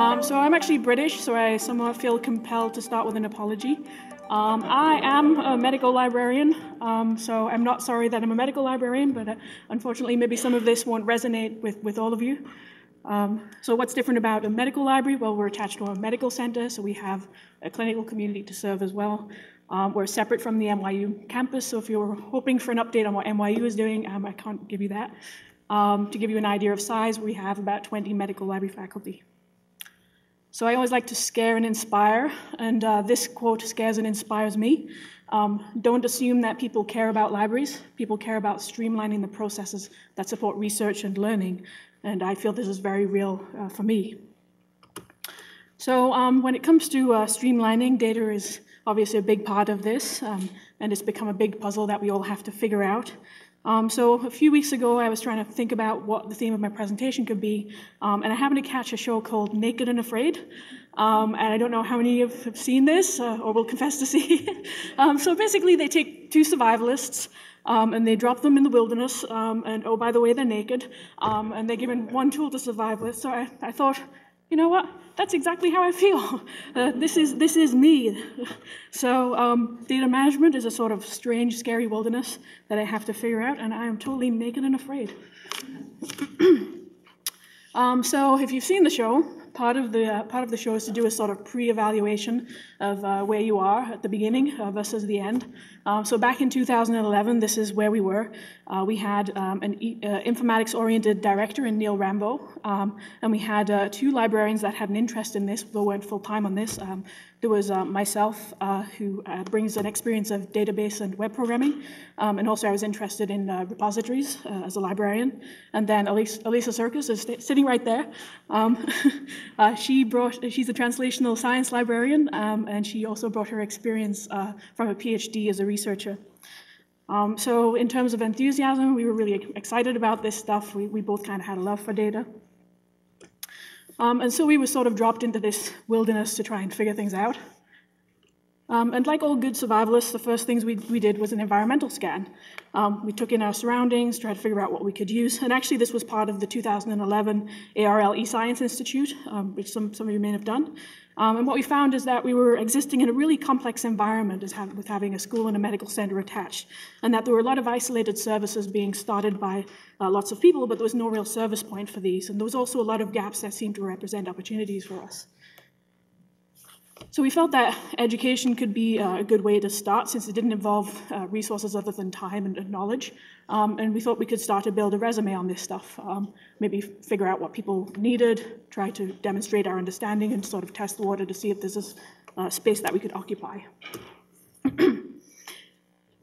Um, so I'm actually British, so I somewhat feel compelled to start with an apology. Um, I am a medical librarian, um, so I'm not sorry that I'm a medical librarian, but uh, unfortunately, maybe some of this won't resonate with, with all of you. Um, so, what's different about a medical library? Well, we're attached to a medical center, so we have a clinical community to serve as well. Um, we're separate from the NYU campus, so if you're hoping for an update on what NYU is doing, um, I can't give you that. Um, to give you an idea of size, we have about 20 medical library faculty. So I always like to scare and inspire, and uh, this quote scares and inspires me. Um, don't assume that people care about libraries. People care about streamlining the processes that support research and learning, and I feel this is very real uh, for me. So um, when it comes to uh, streamlining, data is obviously a big part of this, um, and it's become a big puzzle that we all have to figure out. Um, so a few weeks ago, I was trying to think about what the theme of my presentation could be, um, and I happened to catch a show called Naked and Afraid. Um, and I don't know how many of have seen this uh, or will confess to see. Um, so basically, they take two survivalists um, and they drop them in the wilderness, um, and oh, by the way, they're naked, and they're given one tool to survive with. So I, I thought, you know what? That's exactly how I feel. Uh, this is this is me. So um, data management is a sort of strange, scary wilderness that I have to figure out, and I am totally naked and afraid. um, so if you've seen the show, part of the uh, part of the show is to do a sort of pre-evaluation of uh, where you are at the beginning uh, versus the end. Um, so back in 2011, this is where we were. Uh, we had um, an e uh, informatics-oriented director in Neil Rambo, um, and we had uh, two librarians that had an interest in this, though weren't full-time on this. Um, there was myself, who brings an experience of database and web programming, um, and also I was interested in repositories as a librarian. And then Alisa, Alisa Surkis is sitting right there. Uh, she brought, she's a translational science librarian, um, and she also brought her experience from a PhD as a researcher. Um, so in terms of enthusiasm, we were really excited about this stuff. We, we both kind of had a love for data. Um, and so we were sort of dropped into this wilderness to try and figure things out. Um, and like all good survivalists, the first things we, we did was an environmental scan. Um, we took in our surroundings, tried to figure out what we could use. And actually, this was part of the 2011 ARL eScience Institute, um, which some, some of you may have done. Um, and what we found is that we were existing in a really complex environment with having a school and a medical center attached, and that there were a lot of isolated services being started by uh, lots of people, but there was no real service point for these. And there was also a lot of gaps that seemed to represent opportunities for us. So we felt that education could be uh, a good way to start since it didn't involve uh, resources other than time and, knowledge. Um, and we thought we could start to build a resume on this stuff, um, maybe figure out what people needed, try to demonstrate our understanding, and sort of test the water to see if there's a uh, space that we could occupy.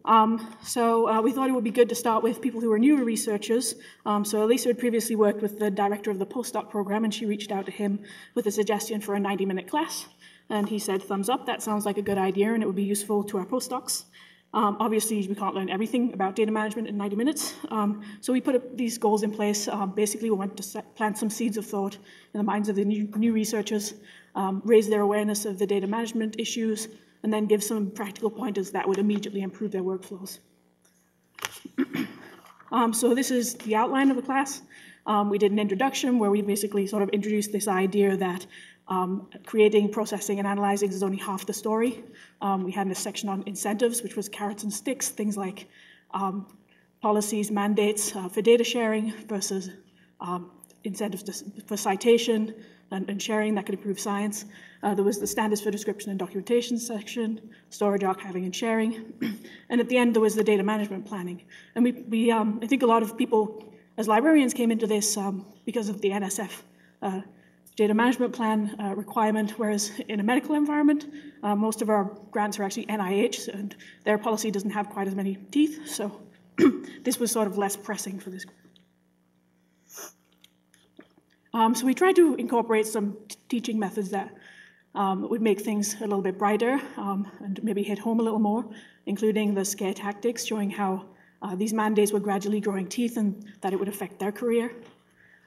Um, so uh, we thought it would be good to start with people who are newer researchers. Um, so Alisa had previously worked with the director of the postdoc program, and she reached out to him with a suggestion for a 90-minute class. And he said, thumbs up, that sounds like a good idea and it would be useful to our postdocs. Um, obviously, we can't learn everything about data management in 90 minutes. Um, so we put these goals in place. Um, basically, we want to set, plant some seeds of thought in the minds of the new, new researchers, um, raise their awareness of the data management issues, and then give some practical pointers that would immediately improve their workflows. Um, so this is the outline of the class. Um, we did an introduction where we basically sort of introduced this idea that um, creating, processing, and analyzing is only half the story. Um, we had a section on incentives, which was carrots and sticks, things like um, policies, mandates uh, for data sharing versus um, incentives to, for citation and, and, sharing that could improve science. Uh, there was the standards for description and documentation section, storage, archiving, and sharing. and at the end, there was the data management planning. And we, we um, I think a lot of people, as librarians, came into this um, because of the NSF uh, data management plan uh, requirement, whereas in a medical environment, uh, most of our grants are actually NIH, and their policy doesn't have quite as many teeth, so this was sort of less pressing for this group. Um, so we tried to incorporate some teaching methods that um, would make things a little bit brighter um, and maybe hit home a little more, including the scare tactics, showing how uh, these mandates were gradually growing teeth and that it would affect their career.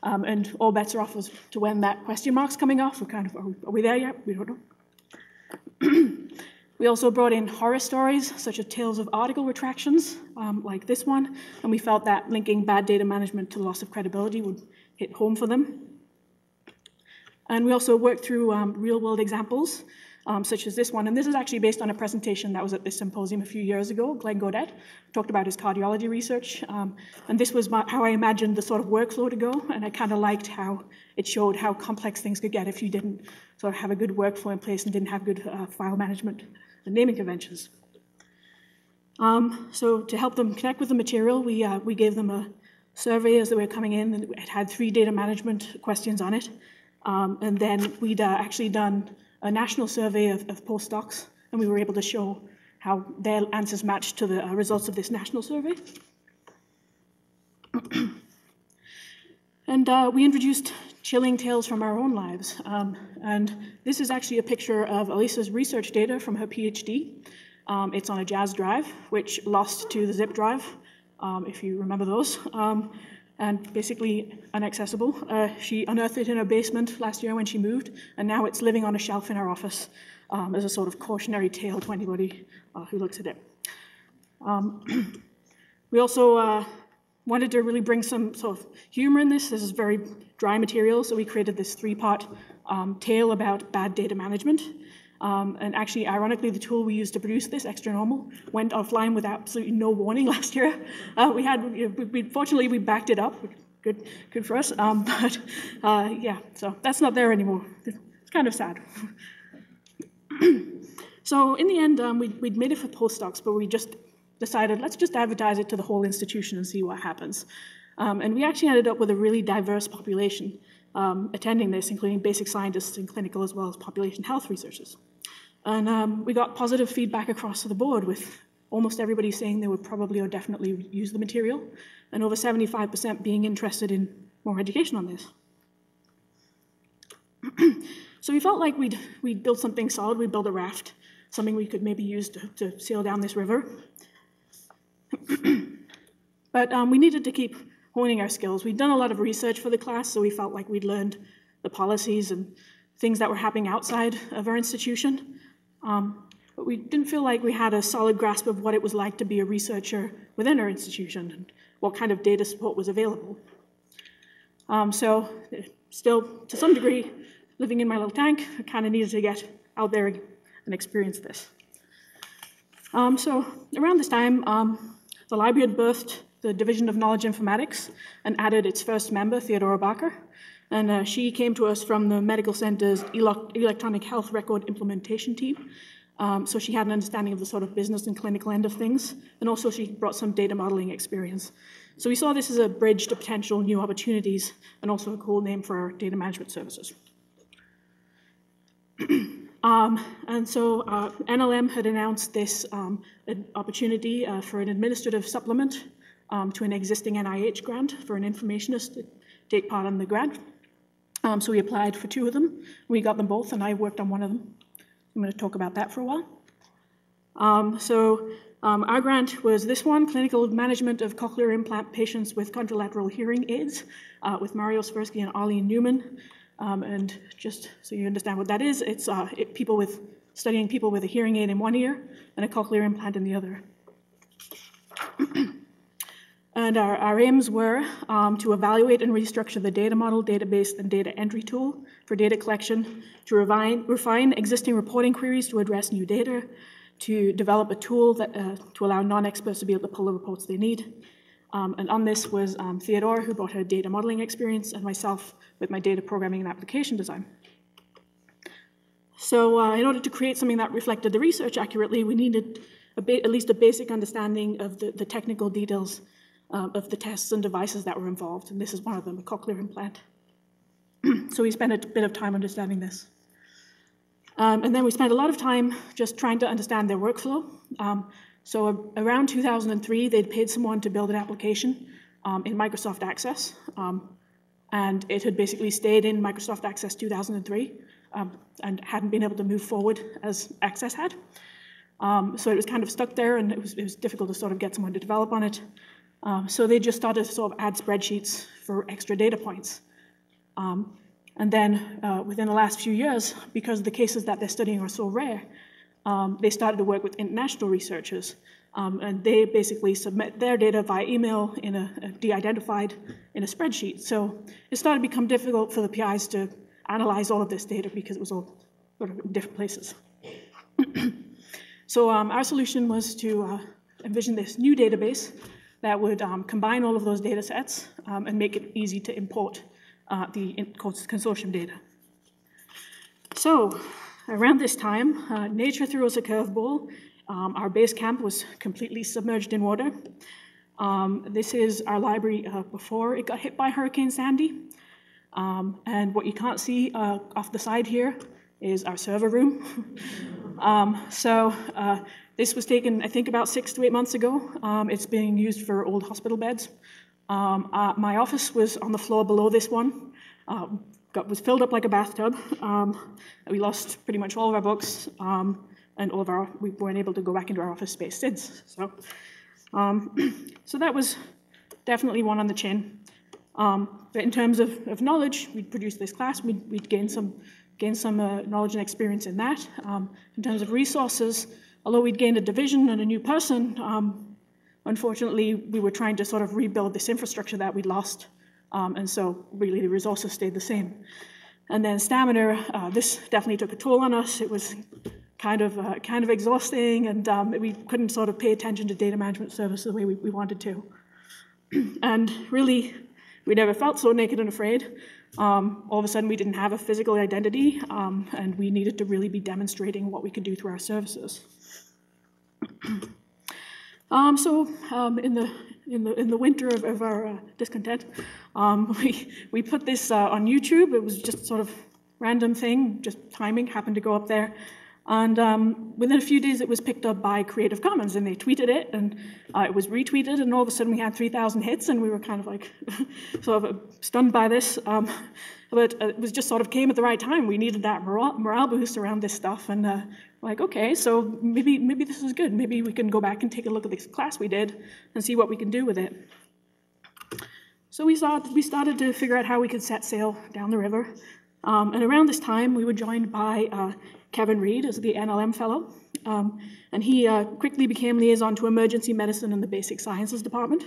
Um, and all bets are off as to when that question mark's coming off. We're kind of, are we, are we there yet? We don't know. We also brought in horror stories, such as tales of article retractions, um, like this one, and we felt that linking bad data management to loss of credibility would hit home for them. And we also worked through um, real-world examples, um, such as this one. And this is actually based on a presentation that was at this symposium a few years ago. Glenn Gaudette talked about his cardiology research. Um, and this was my, how I imagined the sort of workflow to go. And I kind of liked how it showed how complex things could get if you didn't sort of have a good workflow in place and didn't have good uh, file management and naming conventions. Um, so to help them connect with the material, we, uh, we gave them a survey as they were coming in, and it had three data management questions on it. Um, and then we'd uh, actually done a national survey of, of, postdocs, and we were able to show how their answers matched to the uh, results of this national survey. and uh, we introduced chilling tales from our own lives. Um, and this is actually a picture of Alisa's research data from her PhD. Um, it's on a Jaz drive, which lost to the zip drive, um, if you remember those, um, and basically inaccessible. Uh, she unearthed it in her basement last year when she moved, and now it's living on a shelf in her office um, as a sort of cautionary tale to anybody uh, who looks at it. Um, we also uh, wanted to really bring some sort of humor in this. This is very dry material, so we created this three-part um, tale about bad data management. Um, and actually, ironically, the tool we used to produce this, Xtranormal, went offline with absolutely no warning last year. Uh, we had, we, we, fortunately, we backed it up. Good, good for us. Um, but uh, yeah, so that's not there anymore. It's kind of sad. so in the end, um, we, would made it for postdocs, but we just decided let's just advertise it to the whole institution and see what happens. Um, and we actually ended up with a really diverse population um, attending this, including basic scientists and clinical as well as population health researchers. And um, we got positive feedback across the board with almost everybody saying they would probably or definitely use the material, and over 75% being interested in more education on this. so we felt like we'd, we'd built something solid, we'd built a raft, something we could maybe use to, to sail down this river. but um, we needed to keep honing our skills. We'd done a lot of research for the class, so we felt like we'd learned the policies and things that were happening outside of our institution. Um, but we didn't feel like we had a solid grasp of what it was like to be a researcher within our institution and what kind of data support was available. Um, so, still, to some degree, living in my little tank, I kind of needed to get out there and experience this. Um, so, around this time, um, the library had birthed the Division of Knowledge Informatics and added its first member, Theodora Bakker. And uh, she came to us from the Medical Center's Electronic Health Record Implementation Team. Um, so she had an understanding of the sort of business and clinical end of things. And also she brought some data modeling experience. So we saw this as a bridge to potential new opportunities and also a cool name for our data management services. Um, and so uh, NLM had announced this um, opportunity uh, for an administrative supplement um, to an existing NIH grant for an informationist to take part in the grant. Um, so we applied for two of them. We got them both, and I worked on one of them. I'm going to talk about that for a while. Um, so um, our grant was this one, Clinical Management of Cochlear Implant Patients with Contralateral Hearing Aids, uh, with Mario Swirsky and Arlene Neuman. Um, and just so you understand what that is, it's uh, it, people with studying people with a hearing aid in one ear and a cochlear implant in the other. And our, our aims were um, to evaluate and restructure the data model, database, and data entry tool for data collection, to refine, refine existing reporting queries to address new data, to develop a tool that, uh, to allow non-experts to be able to pull the reports they need. Um, and on this was um, Theodore, who brought her data modeling experience, and myself with my data programming and application design. So uh, in order to create something that reflected the research accurately, we needed at least a basic understanding of the, the technical details um, of the tests and devices that were involved, and this is one of them, a cochlear implant. so we spent a bit of time understanding this. Um, and then we spent a lot of time just trying to understand their workflow. Um, so around 2003, they'd paid someone to build an application um, in Microsoft Access, um, and it had basically stayed in Microsoft Access 2003 um, and hadn't been able to move forward as Access had. so it was kind of stuck there, and it was, it was difficult to sort of get someone to develop on it. Um, so they just started to sort of add spreadsheets for extra data points. Um, and then uh, within the last few years, because the cases that they're studying are so rare, um, they started to work with international researchers. Um, and they basically submit their data via email in a, a de-identified in a spreadsheet. So it started to become difficult for the PIs to analyze all of this data because it was all sort of in different places. so um, our solution was to uh, envision this new database that would um, combine all of those data sets um, and make it easy to import uh, the consortium data. So around this time, uh, nature threw us a curveball. Um, our base camp was completely submerged in water. Um, this is our library uh, before it got hit by Hurricane Sandy. Um, and what you can't see uh, off the side here is our server room. Um, so uh, this was taken, I think, about six to eight months ago. Um, it's being used for old hospital beds. Um, uh, my office was on the floor below this one. Uh, got, was filled up like a bathtub. Um, we lost pretty much all of our books, um, and all of our we weren't able to go back into our office space since. So, um, so that was definitely one on the chin. But in terms of, of knowledge, we'd produce this class. We'd, we'd gain some gain some uh, knowledge and experience in that. Um, in terms of resources, although we'd gained a division and a new person, um, unfortunately, we were trying to sort of rebuild this infrastructure that we'd lost. Um, and so really the resources stayed the same. And then stamina, uh, this definitely took a toll on us. It was kind of uh, kind of exhausting, and um, we couldn't sort of pay attention to data management service the way we, we wanted to. and really, we never felt so naked and afraid. Um, all of a sudden, we didn't have a physical identity, um, and we needed to really be demonstrating what we could do through our services. um, so, um, in the in the in the winter of, of our uh, discontent, um, we we put this uh, on YouTube. It was just sort of random thing, just timing happened to go up there, and um, within a few days, it was picked up by Creative Commons, and they tweeted it, and uh, it was retweeted, and all of a sudden we had 3,000 hits, and we were kind of like sort of stunned by this. Um, but uh, it was just sort of came at the right time. We needed that morale, morale boost around this stuff, and uh, like, okay, so maybe maybe this is good. Maybe we can go back and take a look at this class we did and see what we can do with it. So we, saw, we started to figure out how we could set sail down the river. Um, and around this time, we were joined by uh, Kevin Read as the NLM Fellow, um, and he uh, quickly became liaison to emergency medicine in the basic sciences department.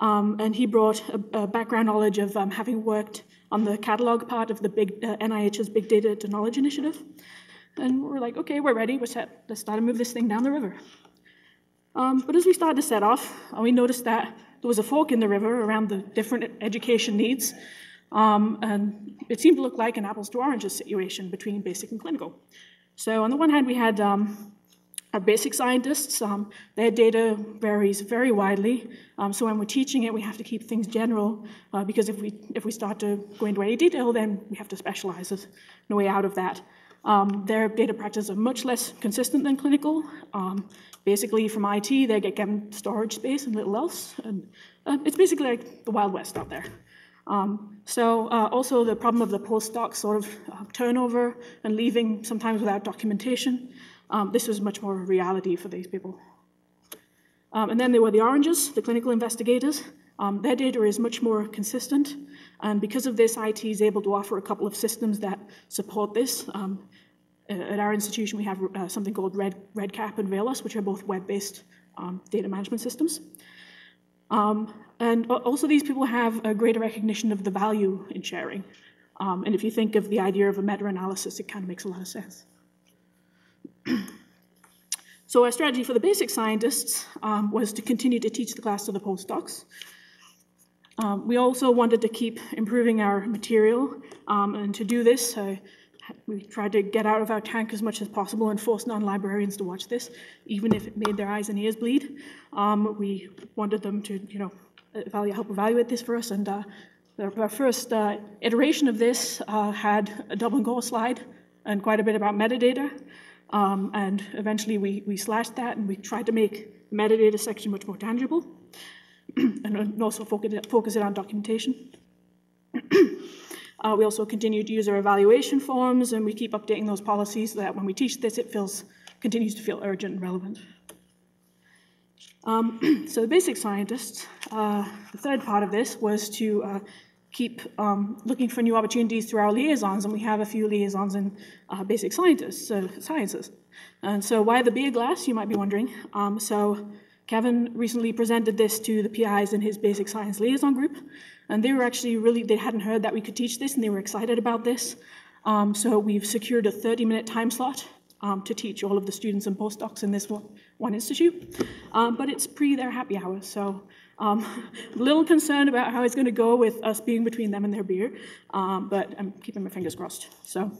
Um, and he brought a, a background knowledge of um, having worked on the catalog part of the big uh, NIH's Big Data to Knowledge initiative. And we're like, okay, we're ready. We're set. Let's start to move this thing down the river. Um, but as we started to set off, uh, we noticed that there was a fork in the river around the different education needs. Um, and it seemed to look like an apples to oranges situation between basic and clinical. So on the one hand, we had um, our basic scientists. Um, their data varies very widely. Um, so when we're teaching it, we have to keep things general uh, because if we if we start to go into any detail, then we have to specialize. There's no way out of that. Um, their data practices are much less consistent than clinical. Um, basically, from IT, they get given storage space and little else, and uh, it's basically like the Wild West out there. Um, so uh, also the problem of the postdoc sort of uh, turnover and leaving sometimes without documentation. Um, this was much more a reality for these people. Um, and then there were the oranges, the clinical investigators. Um, their data is much more consistent, and because of this, IT is able to offer a couple of systems that support this. Um, at our institution, we have uh, something called Red, REDCap and Velos, which are both web-based um, data management systems. Um, and also, these people have a greater recognition of the value in sharing. Um, and if you think of the idea of a meta analysis, it kind of makes a lot of sense. so, our strategy for the basic scientists um, was to continue to teach the class to the postdocs. Um, we also wanted to keep improving our material, um, and to do this, uh, we tried to get out of our tank as much as possible and force non-librarians to watch this, even if it made their eyes and ears bleed. Um, we wanted them to, you know, evaluate, help evaluate this for us. And uh, our first uh, iteration of this uh, had a double goal slide and quite a bit about metadata. Um, and eventually we, we slashed that and we tried to make the metadata section much more tangible and also focus it on documentation. uh, we also continue to use our evaluation forms and we keep updating those policies so that when we teach this, it feels, continues to feel urgent and relevant. Um, so the basic scientists, uh, the third part of this was to uh, keep um, looking for new opportunities through our liaisons, and we have a few liaisons in uh, basic scientists, so sciences. And so why the beer glass, you might be wondering. Um, so Kevin recently presented this to the PIs in his basic science liaison group, and they were actually really, they hadn't heard that we could teach this, and they were excited about this. Um, so we've secured a 30-minute time slot um, to teach all of the students and postdocs in this one, one institute. Um, but it's pre their happy hour, so um, a little concerned about how it's going to go with us being between them and their beer, um, but I'm keeping my fingers crossed. So,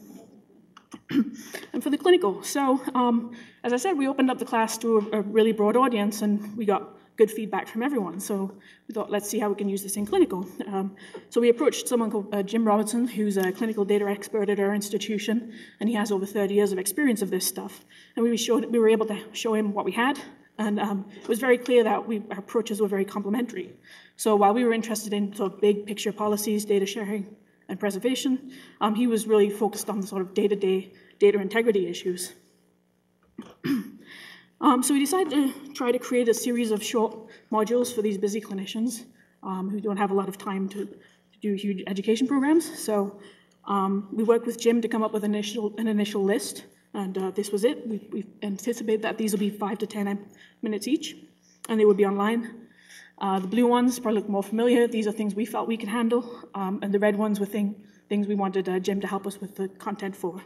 and for the clinical, so um, as I said, we opened up the class to a, a really broad audience, and we got good feedback from everyone. So we thought, let's see how we can use this in clinical. Um, so we approached someone called uh, Jim Robertson, who's a clinical data expert at our institution, and he has over 30 years of experience of this stuff. And we, showed, we were able to show him what we had, and um, it was very clear that we, our approaches were very complementary. So while we were interested in sort of big picture policies, data sharing, and preservation, um, he was really focused on the sort of day-to-day data integrity issues. Um, so we decided to try to create a series of short modules for these busy clinicians um, who don't have a lot of time to, to do huge education programs. So um, we worked with Jim to come up with an initial, an initial list, and uh, this was it. We, we anticipate that these will be five to 10 minutes each, and they will be online. Uh, the blue ones probably look more familiar. These are things we felt we could handle, um, and the red ones were thing, things we wanted uh, Jim to help us with the content for.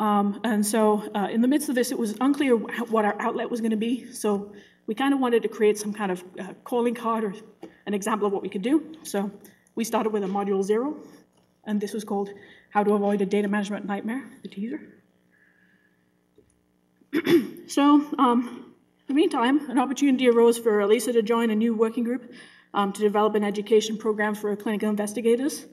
Um, and so uh, in the midst of this, it was unclear what our outlet was going to be. So we kind of wanted to create some kind of uh, calling card or an example of what we could do. So we started with a module zero, and this was called How to Avoid a Data Management Nightmare, the teaser. so um, in the meantime, an opportunity arose for Alisa to join a new working group um, to develop an education program for clinical investigators.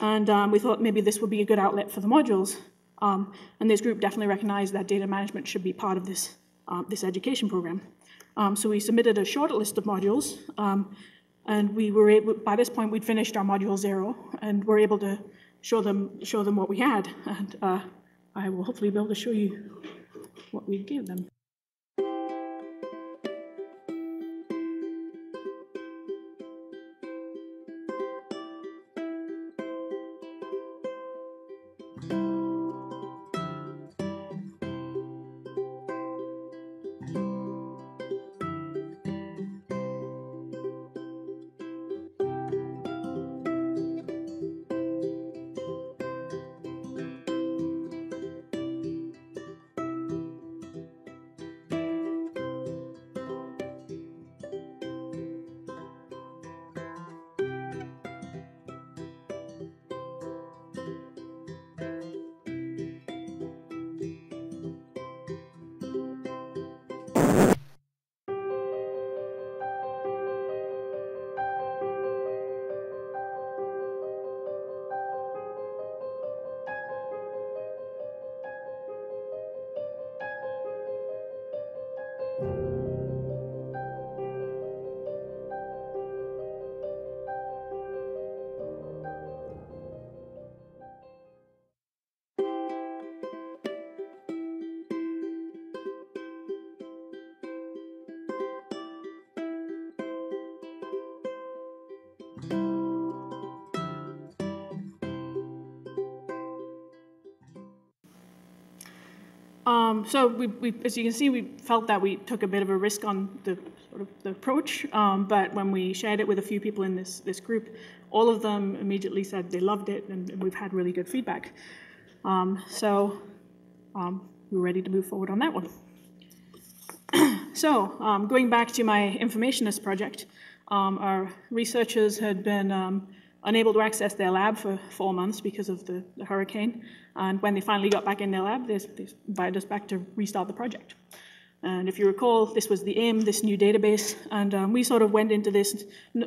And um, we thought maybe this would be a good outlet for the modules. Um, and this group definitely recognized that data management should be part of this, uh, this education program. Um, so we submitted a short list of modules, um, and we were able, by this point we'd finished our module zero, and were able to show them, show them what we had. And uh, I will hopefully be able to show you what we gave them. Um, so we, we, as you can see, we felt that we took a bit of a risk on the sort of the approach, um, but when we shared it with a few people in this, this group, all of them immediately said they loved it, and, and we've had really good feedback. Um, so um, we're ready to move forward on that one. so um, going back to my informationist project, um, our researchers had been unable to access their lab for four months because of the, the hurricane. And when they finally got back in their lab, they, they invited us back to restart the project. And if you recall, this was the aim, this new database, and um, we sort of went into this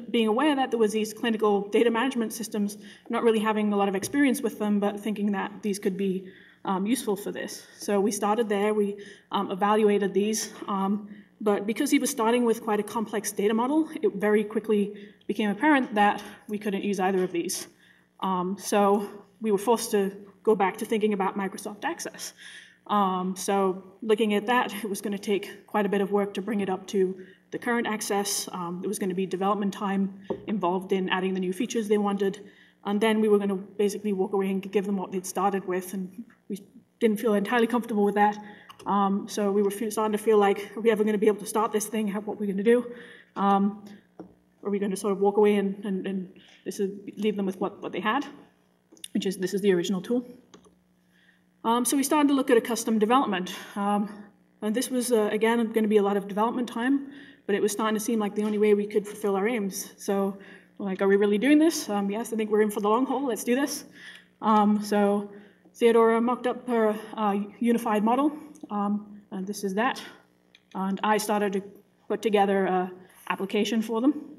being aware that there was these clinical data management systems, not really having a lot of experience with them, but thinking that these could be um, useful for this. So we started there, we um, evaluated these, um, but because he was starting with quite a complex data model, it very quickly became apparent that we couldn't use either of these. Um, so we were forced to go back to thinking about Microsoft Access. Um, so looking at that, it was going to take quite a bit of work to bring it up to the current access. Um, was going to be development time involved in adding the new features they wanted. And then we were going to basically walk away and give them what they'd started with. And we didn't feel entirely comfortable with that. Um, so we were starting to feel like, are we ever going to be able to start this thing? How, what are we going to do? Are we going to sort of walk away and, and, and this is, leave them with what, what they had, which is this is the original tool. Um, so we started to look at a custom development. Um, and this was, uh, again, going to be a lot of development time, but it was starting to seem like the only way we could fulfill our aims. So, like, are we really doing this? Um, yes, I think we're in for the long haul. Let's do this. Um, so Theodora mocked up her uh, unified model, um, and this is that. And I started to put together an application for them.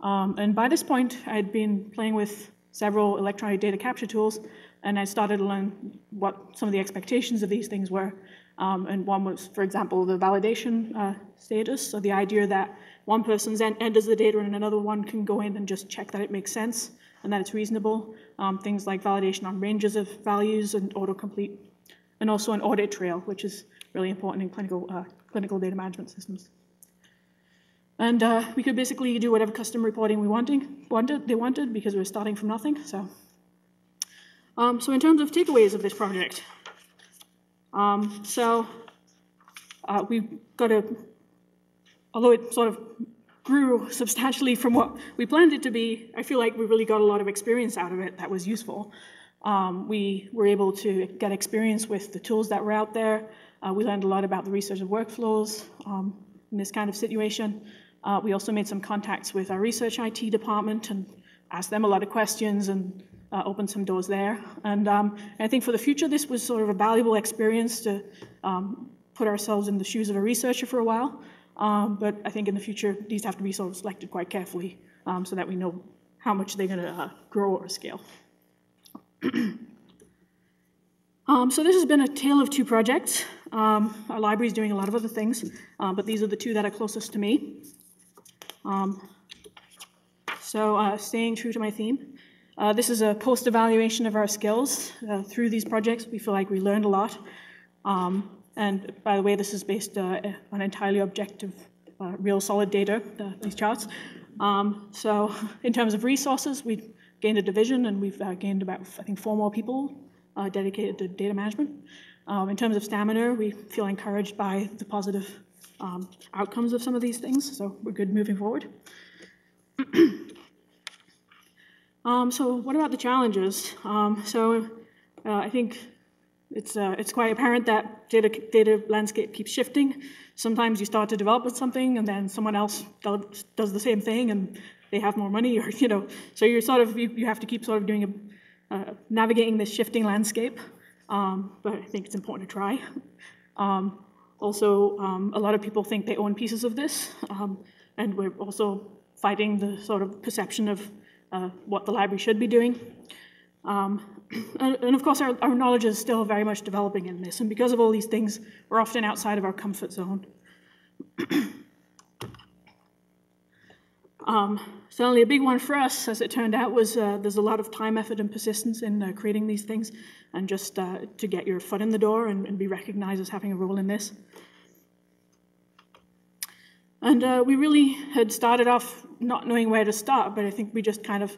Um, and by this point, I'd been playing with several electronic data capture tools, and I started to learn what some of the expectations of these things were. Um, and one was, for example, the validation uh, status, so the idea that one person enters the data and another one can go in and just check that it makes sense and that it's reasonable. Um, things like validation on ranges of values and autocomplete, and also an audit trail, which is really important in clinical, uh, clinical data management systems. And uh, we could basically do whatever custom reporting we wanting, wanted, they wanted because we were starting from nothing. So, um, so in terms of takeaways of this project, um, so uh, we got a, although it sort of grew substantially from what we planned it to be, I feel like we really got a lot of experience out of it that was useful. Um, we were able to get experience with the tools that were out there. Uh, we learned a lot about the research of workflows um, in this kind of situation. Uh, we also made some contacts with our research IT department and asked them a lot of questions and uh, opened some doors there. And um, I think for the future, this was sort of a valuable experience to um, put ourselves in the shoes of a researcher for a while. Um, but I think in the future, these have to be sort of selected quite carefully um, so that we know how much they're going to uh, grow or scale. um, so this has been a tale of two projects. Um, our library is doing a lot of other things, uh, but these are the two that are closest to me. Um, so uh, staying true to my theme. Uh, this is a post-evaluation of our skills. Uh, through these projects, we feel like we learned a lot. Um, and by the way, this is based uh, on entirely objective, uh, real solid data, these charts. Um, so in terms of resources, we gained a division and we've uh, gained about, I think, four more people uh, dedicated to data management. Um, in terms of stamina, we feel encouraged by the positive um, outcomes of some of these things, so we're good moving forward. Um, so what about the challenges? Um, so uh, I think it's, uh, it's quite apparent that data, data landscape keeps shifting. Sometimes you start to develop with something and then someone else does, the same thing and they have more money or, you know, so you're sort of, you, you have to keep sort of doing a, uh, navigating this shifting landscape. Um, but I think it's important to try. Um, also, um, a lot of people think they own pieces of this, um, and we're also fighting the sort of perception of uh, what the library should be doing. Um, and, and, of course, our, our, knowledge is still very much developing in this, and because of all these things, we're often outside of our comfort zone. um, certainly, a big one for us, as it turned out, was uh, there's a lot of time, effort, and persistence in uh, creating these things, and just uh, to get your foot in the door and, and, be recognized as having a role in this. And uh, we really had started off not knowing where to start, but I think we just kind of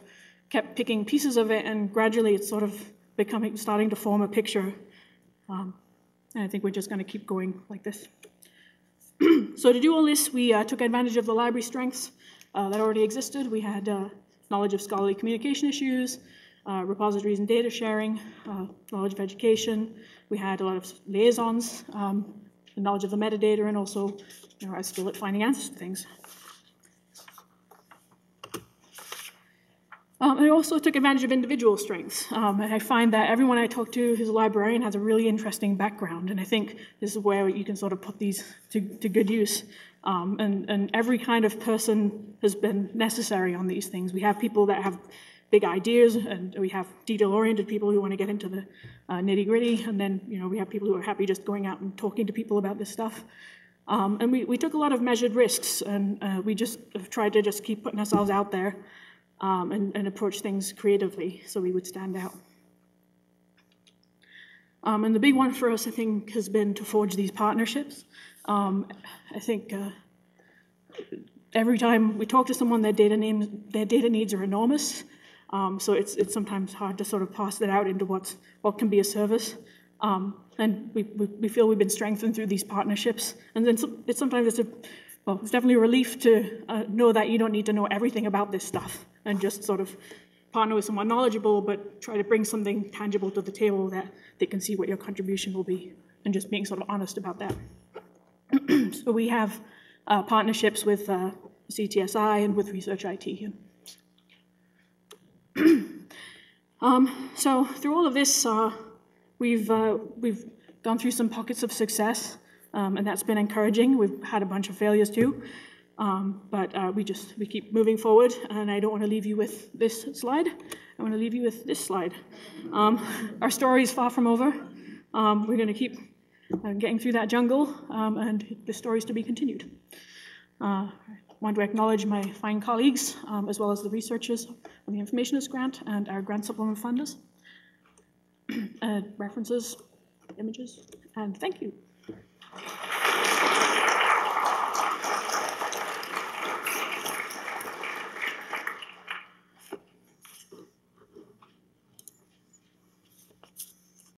kept picking pieces of it, and gradually it's sort of becoming, starting to form a picture. Um, and I think we're just going to keep going like this. so to do all this, we uh, took advantage of the library strengths uh, that already existed. We had uh, knowledge of scholarly communication issues, uh, repositories and data sharing, uh, knowledge of education. We had a lot of liaisons, um, knowledge of the metadata, and also you know, a skill at finding answers to things. Um, I also took advantage of individual strengths. Um, and I find that everyone I talk to who's a librarian has a really interesting background, and I think this is where you can sort of put these to, to good use. Um, and, and every kind of person has been necessary on these things. We have people that have big ideas, and we have detail-oriented people who want to get into the uh, nitty-gritty, and then you know we have people who are happy just going out and talking to people about this stuff. Um, and we, we took a lot of measured risks, and uh, we just have tried to just keep putting ourselves out there um, and, and, approach things creatively so we would stand out. Um, and the big one for us, I think, has been to forge these partnerships. Um, I think uh, every time we talk to someone, their data, names, their data needs are enormous. Um, so it's, it's sometimes hard to sort of pass that out into what's, what can be a service. Um, and we, we, we feel we've been strengthened through these partnerships. And then some, it's sometimes it's a, well, it's definitely a relief to uh, know that you don't need to know everything about this stuff and just sort of partner with someone knowledgeable, but try to bring something tangible to the table that they can see what your contribution will be, and just being sort of honest about that. so we have uh, partnerships with uh, CTSI and with Research IT um, so through all of this, uh, we've uh, we've gone through some pockets of success, um, and that's been encouraging. We've had a bunch of failures too. Um, but uh, we just we keep moving forward, and I don't want to leave you with this slide. I want to leave you with this slide. Um, our story is far from over. Um, we're going to keep uh, getting through that jungle, um, and the story is to be continued. Uh, I want to acknowledge my fine colleagues, um, as well as the researchers on the Informationist Grant and our grant supplement funders. references, images, and thank you.